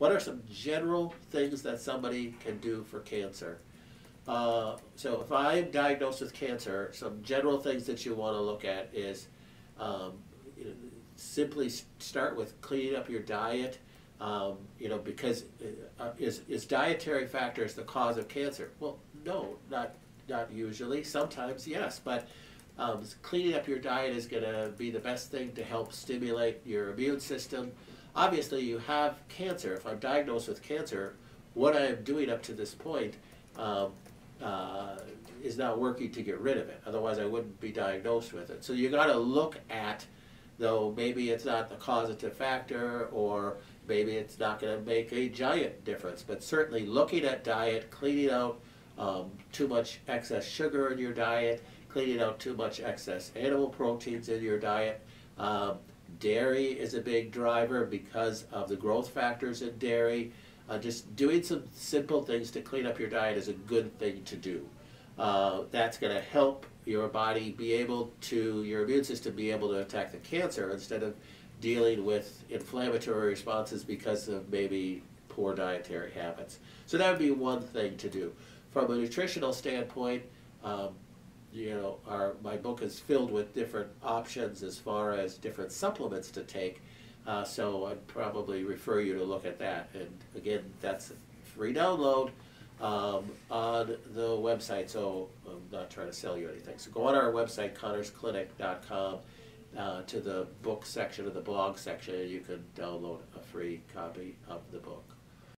what are some general things that somebody can do for cancer? Uh, so if I'm diagnosed with cancer, some general things that you want to look at is um, you know, simply start with cleaning up your diet. Um, you know, because uh, is, is dietary factors the cause of cancer? Well, no, not not usually. Sometimes, yes, but um, cleaning up your diet is going to be the best thing to help stimulate your immune system. Obviously, you have cancer. If I'm diagnosed with cancer, what I am doing up to this point um, uh, is not working to get rid of it. Otherwise, I wouldn't be diagnosed with it. So you got to look at, though maybe it's not the causative factor, or maybe it's not going to make a giant difference. But certainly, looking at diet, cleaning out um, too much excess sugar in your diet, cleaning out too much excess animal proteins in your diet. Um, dairy is a big driver because of the growth factors in dairy. Uh, just doing some simple things to clean up your diet is a good thing to do. Uh, that's going to help your body be able to, your immune system be able to attack the cancer instead of dealing with inflammatory responses because of maybe poor dietary habits. So that would be one thing to do. From a nutritional standpoint, um, you know, our, my book is filled with different options as far as different supplements to take. Uh, so I'd probably refer you to look at that. And again, that's a free download um, on the website. So I'm not trying to sell you anything. So go on our website, connersclinic.com, uh, to the book section of the blog section, you can download a free copy of the book.